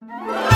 Bye.